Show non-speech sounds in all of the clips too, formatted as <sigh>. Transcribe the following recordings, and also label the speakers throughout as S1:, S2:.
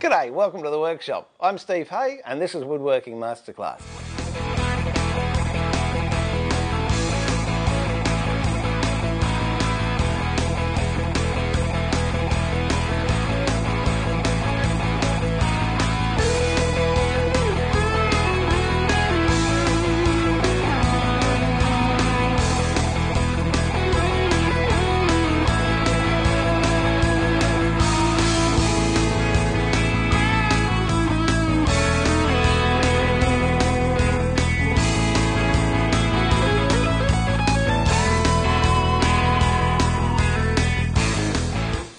S1: G'day, welcome to the workshop. I'm Steve Hay and this is Woodworking Masterclass.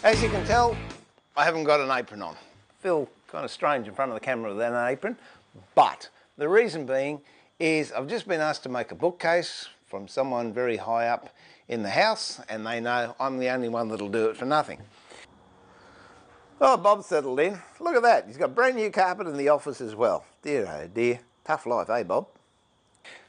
S1: As you can tell, I haven't got an apron on. Feel kind of strange in front of the camera without an apron, but the reason being is I've just been asked to make a bookcase from someone very high up in the house and they know I'm the only one that'll do it for nothing. Oh, Bob's settled in. Look at that. He's got brand new carpet in the office as well. Dear oh dear. Tough life, eh, Bob?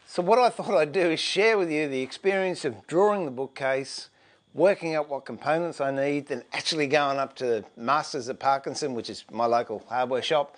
S1: So what I thought I'd do is share with you the experience of drawing the bookcase working out what components I need, then actually going up to Masters at Parkinson, which is my local hardware shop,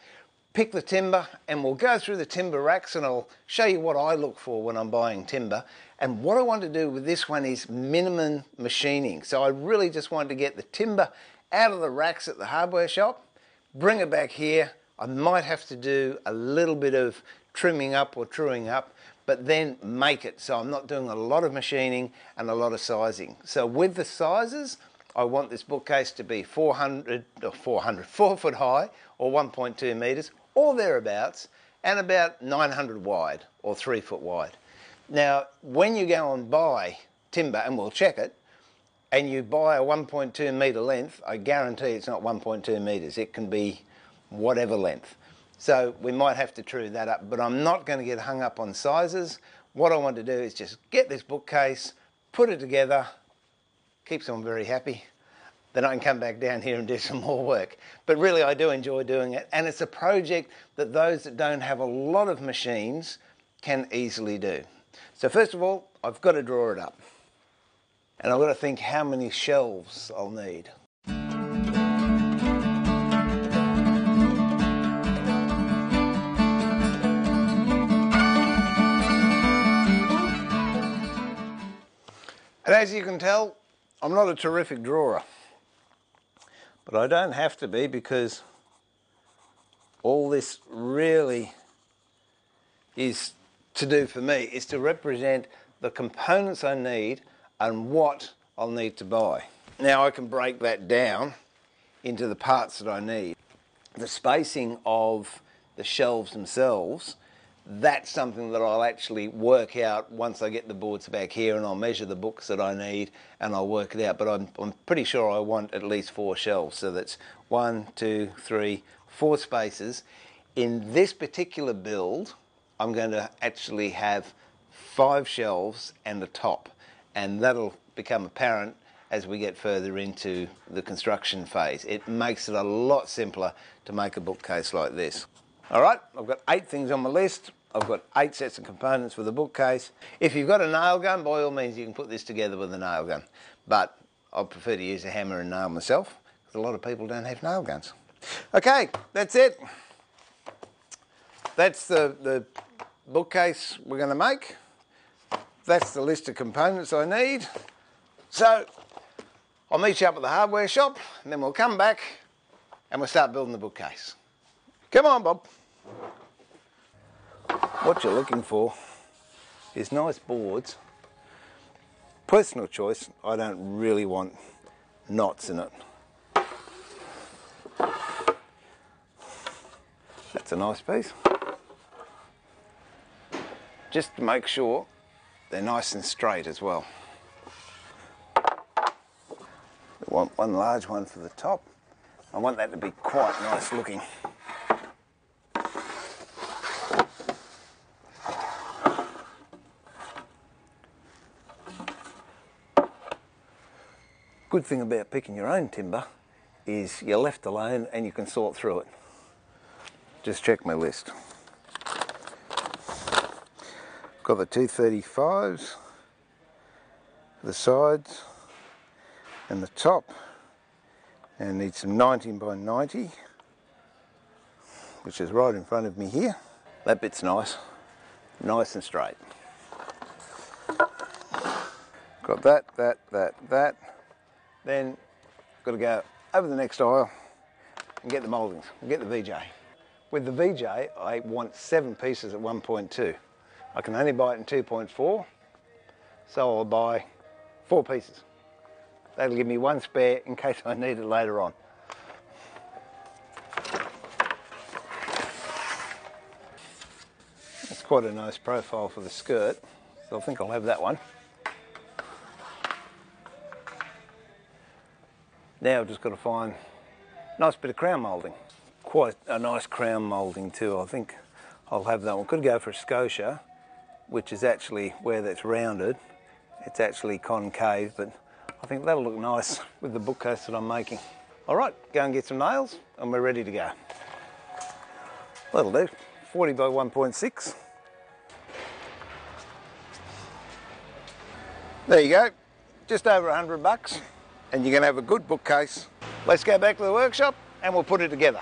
S1: pick the timber, and we'll go through the timber racks and I'll show you what I look for when I'm buying timber. And what I want to do with this one is minimum machining. So I really just want to get the timber out of the racks at the hardware shop, bring it back here. I might have to do a little bit of trimming up or truing up, but then make it. So I'm not doing a lot of machining and a lot of sizing. So with the sizes, I want this bookcase to be 400 or 400, <laughs> 4 foot high or 1.2 metres or thereabouts and about 900 wide or 3 foot wide. Now, when you go and buy timber, and we'll check it, and you buy a 1.2 metre length, I guarantee it's not 1.2 metres. It can be whatever length. So we might have to true that up, but I'm not going to get hung up on sizes. What I want to do is just get this bookcase, put it together, keep someone very happy. Then I can come back down here and do <laughs> some more work. But really, I do enjoy doing it. And it's a project that those that don't have a lot of machines can easily do. So first of all, I've got to draw it up. And I've got to think how many shelves I'll need. And as you can tell, I'm not a terrific drawer. But I don't have to be because all this really is to do for me is to represent the components I need and what I'll need to buy. Now I can break that down into the parts that I need. The spacing of the shelves themselves that's something that I'll actually work out once I get the boards back here and I'll measure the books that I need and I'll work it out. But I'm, I'm pretty sure I want at least four shelves. So that's one, two, three, four spaces. In this particular build, I'm going to actually have five shelves and a top. And that'll become apparent as we get further into the construction phase. It makes it a lot simpler to make a bookcase like this. All right, I've got eight things on my list. I've got eight sets of components for the bookcase. If you've got a nail gun, by all means, you can put this together with a nail gun. But I prefer to use a hammer and nail myself because a lot of people don't have nail guns. Okay, that's it. That's the, the bookcase we're going to make. That's the list of components I need. So I'll meet you up at the hardware shop and then we'll come back and we'll start building the bookcase. Come on, Bob. What you're looking for is nice boards. Personal choice, I don't really want knots in it. That's a nice piece. Just to make sure they're nice and straight as well. We want one large one for the top. I want that to be quite nice looking. Good thing about picking your own timber is you're left alone and you can sort through it. Just check my list. Got the 235s, the sides and the top and need some 19 by 90 which is right in front of me here. That bit's nice, nice and straight. Got that, that, that, that. Then I've got to go over the next aisle and get the mouldings, get the VJ. With the VJ, I want seven pieces at 1.2. I can only buy it in 2.4, so I'll buy four pieces. That'll give me one spare in case I need it later on. That's quite a nice profile for the skirt, so I think I'll have that one. Now I've just got to find a nice bit of crown moulding. Quite a nice crown moulding too. I think I'll have that one. Could go for a Scotia, which is actually where that's rounded. It's actually concave, but I think that'll look nice <laughs> with the bookcase that I'm making. All right, go and get some nails and we're ready to go. That'll do, 40 by 1.6. There you go, just over 100 bucks and you're going to have a good bookcase. Let's go back to the workshop and we'll put it together.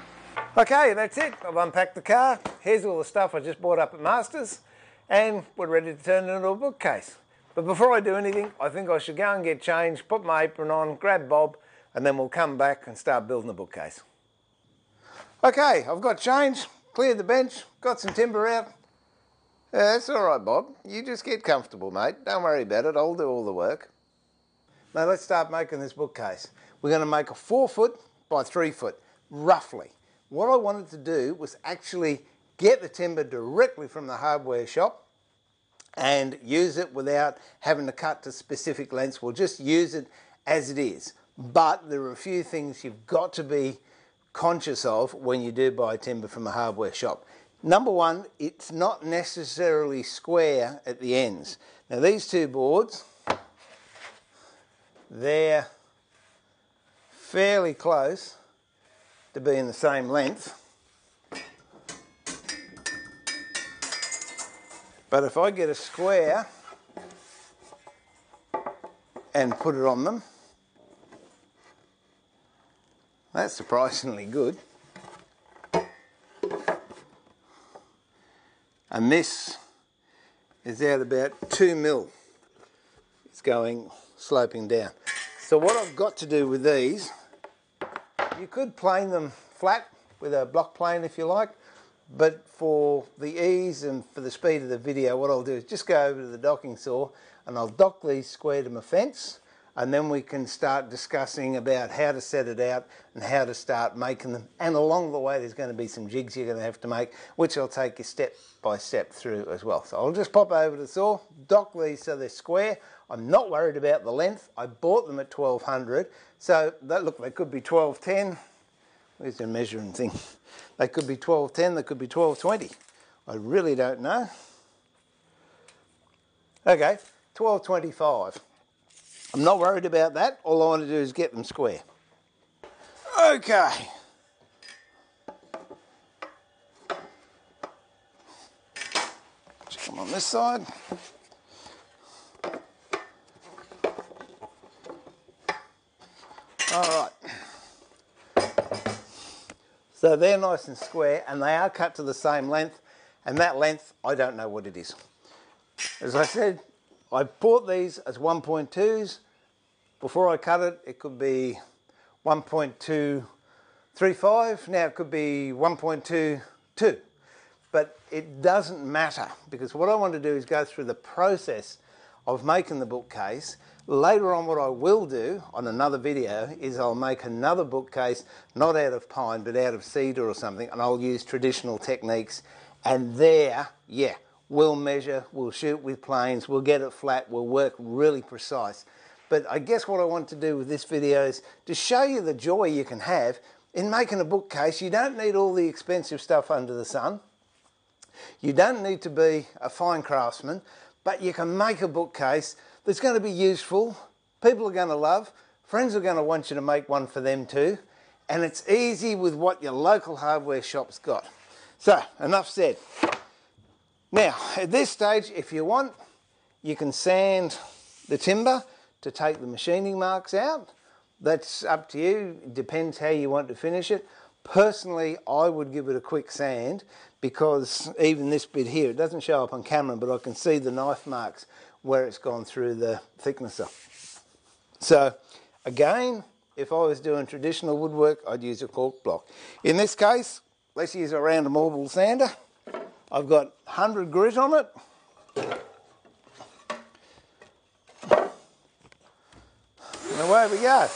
S1: Okay, that's it. I've unpacked the car. Here's all the stuff I just bought up at Masters and we're ready to turn it into a bookcase. But before I do anything, I think I should go and get changed, put my apron on, grab Bob, and then we'll come back and start building the bookcase. Okay, I've got change, cleared the bench, got some timber out. Yeah, that's all right, Bob. You just get comfortable, mate. Don't worry about it. I'll do all the work. Now let's start making this bookcase. We're going to make a four foot by three foot, roughly. What I wanted to do was actually get the timber directly from the hardware shop and use it without having to cut to specific lengths. We'll just use it as it is. But there are a few things you've got to be conscious of when you do buy timber from a hardware shop. Number one, it's not necessarily square at the ends. Now these two boards, they're fairly close to being the same length. But if I get a square and put it on them, that's surprisingly good. And this is out about two mil. It's going sloping down. So what I've got to do with these, you could plane them flat with a block plane if you like, but for the ease and for the speed of the video, what I'll do is just go over to the docking saw and I'll dock these square to my fence and then we can start discussing about how to set it out and how to start making them. And along the way, there's going to be some jigs you're going to have to make, which I'll take you step by step through as well. So I'll just pop over to the saw, dock these so they're square. I'm not worried about the length. I bought them at 1200. So that look, they could be 1210. Where's the measuring thing? <laughs> They could be 1210, they could be 1220. I really don't know. Okay, 1225. I'm not worried about that. All I want to do is get them square. Okay. Come on this side. All right. So they're nice and square and they are cut to the same length and that length, I don't know what it is. As I said, I bought these as 1.2s. Before I cut it, it could be 1.235. Now it could be 1.22. But it doesn't matter because what I want to do is go through the process of making the bookcase Later on, what I will do on another video is I'll make another bookcase, not out of pine, but out of cedar or something, and I'll use traditional techniques. And there, yeah, we'll measure, we'll shoot with planes, we'll get it flat, we'll work really precise. But I guess what I want to do with this video is to show you the joy you can have in making a bookcase. You don't need all the expensive stuff under the sun. You don't need to be a fine craftsman, but you can make a bookcase that's going to be useful, people are going to love, friends are going to want you to make one for them too, and it's easy with what your local hardware shop's got. So, enough said. Now, at this stage, if you want, you can sand the timber to take the machining marks out. That's up to you, it depends how you want to finish it. Personally, I would give it a quick sand because even this bit here, it doesn't show up on camera, but I can see the knife marks where it's gone through the thicknesser. So again, if I was doing traditional woodwork, I'd use a cork block. In this case, let's use a random orbital sander. I've got 100 grit on it. And away we go.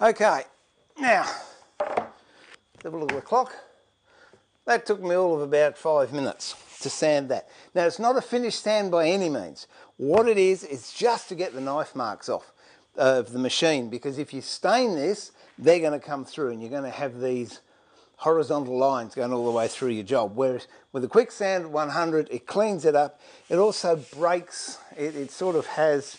S1: Okay, now, have a look at the clock. That took me all of about five minutes to sand that. Now, it's not a finished sand by any means. What it is, is just to get the knife marks off of the machine because if you stain this, they're going to come through and you're going to have these horizontal lines going all the way through your job. Whereas with a quick sand 100, it cleans it up. It also breaks, it, it sort of has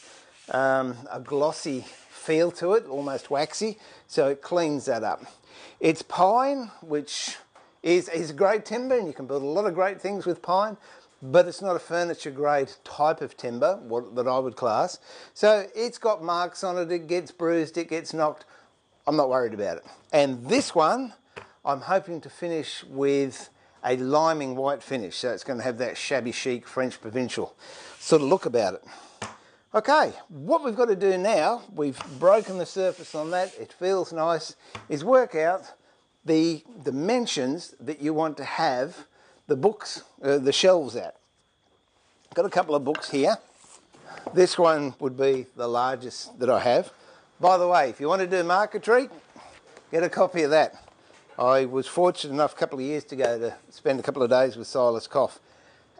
S1: um, a glossy feel to it, almost waxy, so it cleans that up. It's pine, which is, is great timber, and you can build a lot of great things with pine, but it's not a furniture grade type of timber what, that I would class. So it's got marks on it, it gets bruised, it gets knocked. I'm not worried about it. And this one, I'm hoping to finish with a liming white finish. So it's going to have that shabby chic French provincial sort of look about it. Okay, what we've got to do now, we've broken the surface on that, it feels nice, is work out the dimensions that you want to have the books, uh, the shelves at. Got a couple of books here. This one would be the largest that I have. By the way, if you want to do marquetry, get a copy of that. I was fortunate enough a couple of years ago to spend a couple of days with Silas Kopf,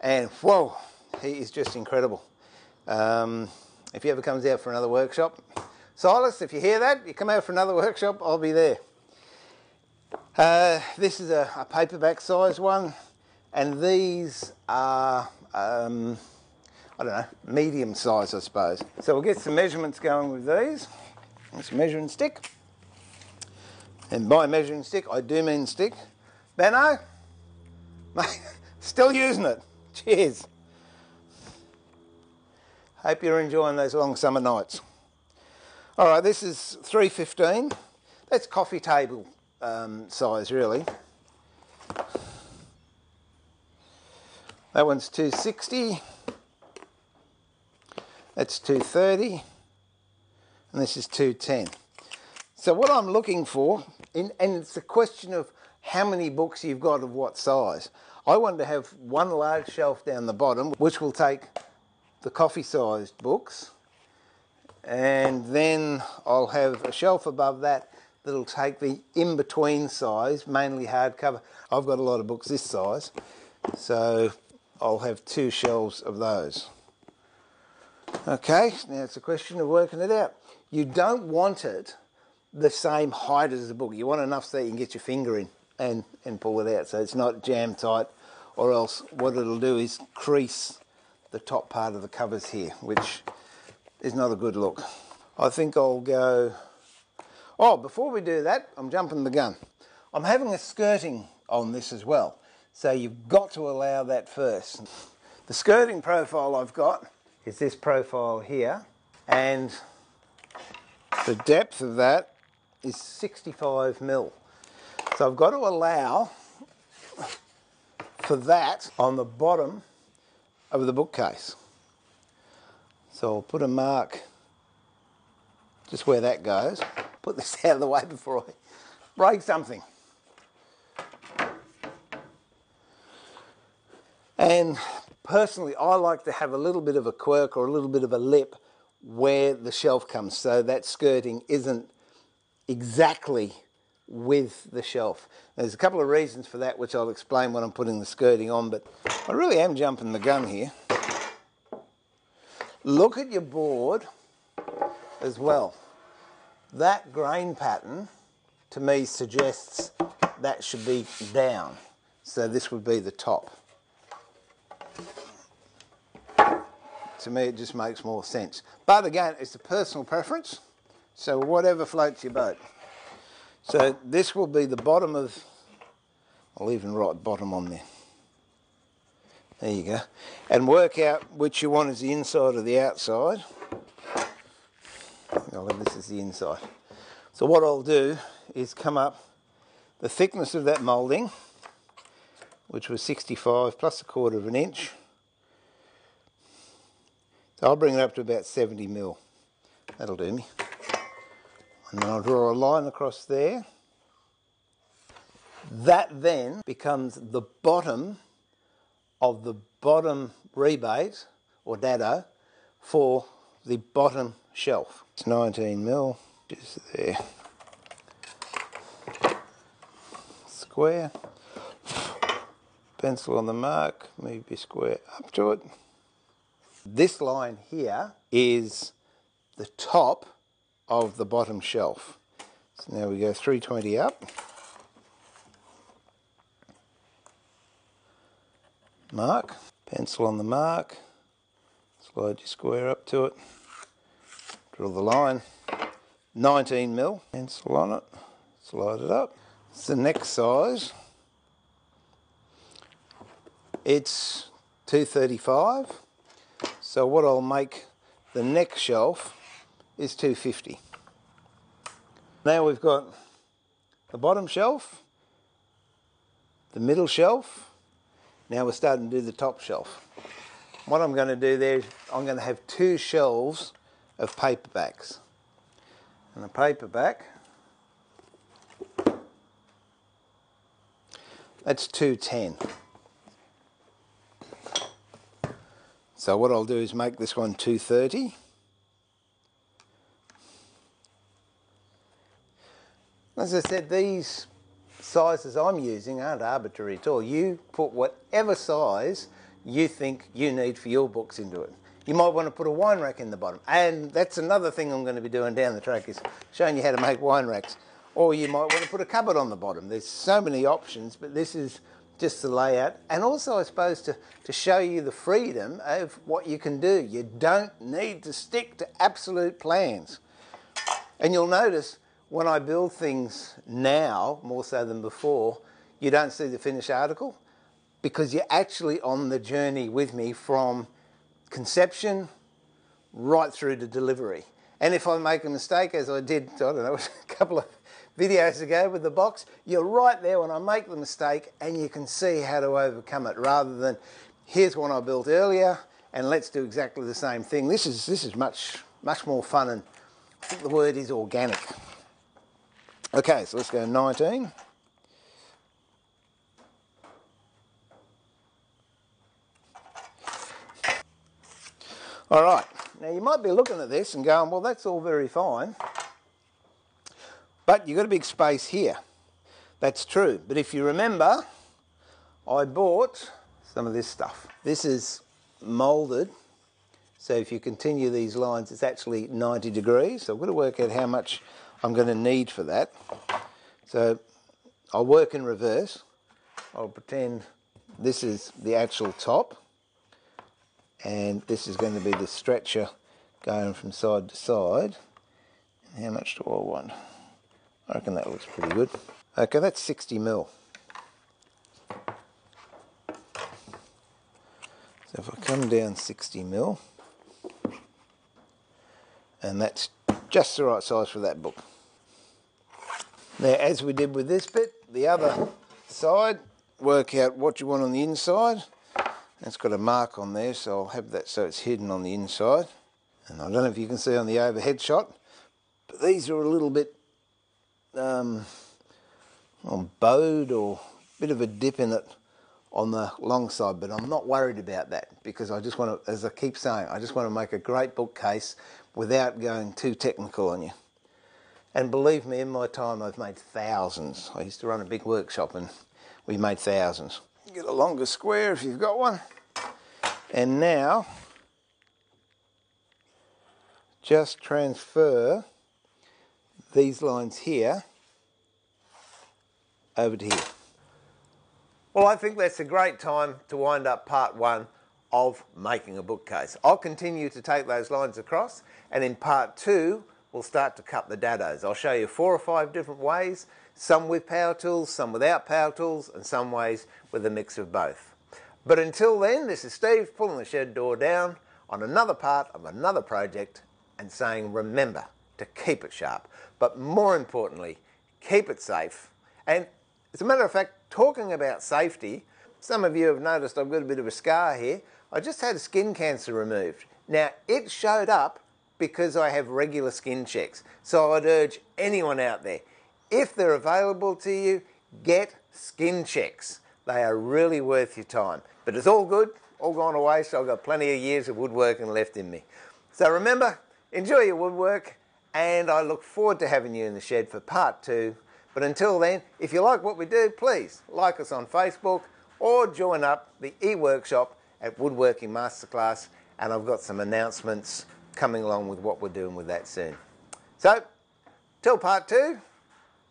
S1: and whoa, he is just incredible. Um, if he ever comes out for another workshop. Silas, if you hear that, you come out for another workshop, I'll be there. Uh, this is a, a, paperback size one, and these are, um, I don't know, medium size, I suppose. So we'll get some measurements going with these. This measuring stick. And by measuring stick, I do mean stick. Benno, <laughs> still using it. Cheers. Hope you're enjoying those long summer nights. All right, this is 315. That's coffee table um, size, really. That one's 260. That's 230. And this is 210. So what I'm looking for, in, and it's a question of how many books you've got of what size. I want to have one large shelf down the bottom, which will take the coffee sized books and then I'll have a shelf above that that'll take the in between size, mainly hardcover. I've got a lot of books this size, so I'll have two shelves of those. Okay, now it's a question of working it out. You don't want it the same height as the book. You want enough so that you can get your finger in and, and pull it out so it's not jam tight, or else what it'll do is crease the top part of the covers here, which is not a good look. I think I'll go... Oh, before we do that, I'm jumping the gun. I'm having a skirting on this as well, so you've got to allow that first. The skirting profile I've got is this profile here, and the depth of that is 65 mil. So I've got to allow for that on the bottom of the bookcase. So I'll put a mark just where that goes. Put this <laughs> out of the way before I break something. And personally, I like to have a little bit of a quirk or a little bit of a lip where the shelf comes so that skirting isn't exactly with the shelf. There's a couple of reasons for that, which I'll explain when I'm putting the skirting on, but I really am jumping the gun here. Look at your board as well. That grain pattern to me suggests that should be down. So this would be the top. To me it just makes more sense. But again, it's a personal preference. So whatever floats your boat. So this will be the bottom of I'll even write bottom on there. There you go. And work out which you want as the inside or the outside. I'll this as the inside. So what I'll do is come up the thickness of that moulding, which was 65 plus a quarter of an inch. So I'll bring it up to about 70 mil. That'll do me. And then I'll draw a line across there. That then becomes the bottom of the bottom rebate or dado for the bottom shelf. It's 19 mil, just there. Square. Pencil on the mark, move your square up to it. This line here is the top of the bottom shelf. So now we go 320 up. Mark, pencil on the mark, slide your square up to it, draw the line, 19 mil, pencil on it, slide it up. It's the next size. It's 235. So what I'll make the next shelf is 250. Now we've got the bottom shelf, the middle shelf, now we're starting to do the top shelf. What I'm going to do there is I'm going to have two shelves of paperbacks. And the paperback, that's 210. So what I'll do is make this one 230. As I said, these sizes I'm using aren't arbitrary at all. You put whatever size you think you need for your books into it. You might want to put a wine rack in the bottom. And that's another thing I'm going to be doing down the track is showing you how to make wine racks. Or you might want to put a cupboard on the bottom. There's so many options, but this is just the layout. And also, I suppose, to, to show you the freedom of what you can do. You don't need to stick to absolute plans. And you'll notice when I build things now, more so than before, you don't see the finished article because you're actually on the journey with me from conception right through to delivery. And if I make a mistake, as I did, I don't know, <laughs> a couple of videos ago with the box, you're right there when I make the mistake and you can see how to overcome it rather than here's one I built earlier and let's do exactly the same thing. This is, this is much, much more fun and I think the word is organic. Okay, so let's go 19. All right, now you might be looking at this and going, well, that's all very fine, but you've got a big space here. That's true, but if you remember, I bought some of this stuff. This is moulded, so if you continue these lines, it's actually 90 degrees. So I've got to work out how much I'm going to need for that. So I'll work in reverse. I'll pretend this is the actual top and this is going to be the stretcher going from side to side. How much do I want? I reckon that looks pretty good. Okay, that's 60 mil. So if I come down 60 mil, and that's just the right size for that book. Now, as we did with this bit, the other side, work out what you want on the inside. It's got a mark on there, so I'll have that so it's hidden on the inside. And I don't know if you can see on the overhead shot, but these are a little bit um, bowed or a bit of a dip in it on the long side, but I'm not worried about that because I just want to, as I keep saying, I just want to make a great bookcase without going too technical on you. And believe me, in my time, I've made thousands. I used to run a big workshop and we made thousands. Get a longer square if you've got one. And now, just transfer these lines here over to here. Well, I think that's a great time to wind up part one of making a bookcase. I'll continue to take those lines across, and in part two, we'll start to cut the dados. I'll show you four or five different ways, some with power tools, some without power tools, and some ways with a mix of both. But until then, this is Steve pulling the shed door down on another part of another project and saying remember to keep it sharp, but more importantly, keep it safe. And as a matter of fact, talking about safety, some of you have noticed I've got a bit of a scar here. I just had skin cancer removed. Now, it showed up because I have regular skin checks. So I'd urge anyone out there, if they're available to you, get skin checks. They are really worth your time. But it's all good, all gone away, so I've got plenty of years of woodworking left in me. So remember, enjoy your woodwork, and I look forward to having you in the shed for part two. But until then, if you like what we do, please like us on Facebook or join up the e-workshop at Woodworking Masterclass, and I've got some announcements coming along with what we're doing with that soon. So, till part two,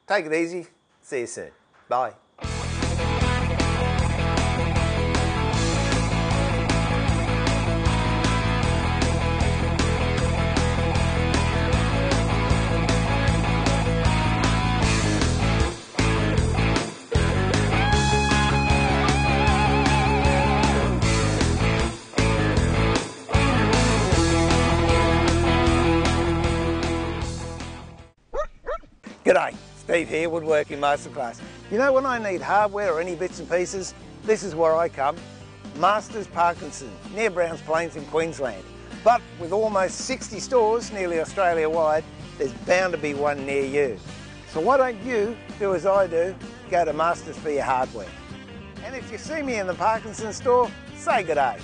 S1: take it easy. See you soon. Bye. Steve here, Woodworking Masterclass. You know when I need hardware or any bits and pieces, this is where I come. Masters Parkinson, near Browns Plains in Queensland. But with almost 60 stores nearly Australia wide, there's bound to be one near you. So why don't you do as I do, go to Masters for your hardware. And if you see me in the Parkinson store, say good day.